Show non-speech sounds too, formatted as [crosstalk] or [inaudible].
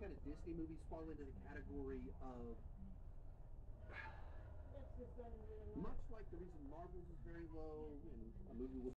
kind of Disney movies fall into the category of [sighs] much like the reason Marvel's is very low and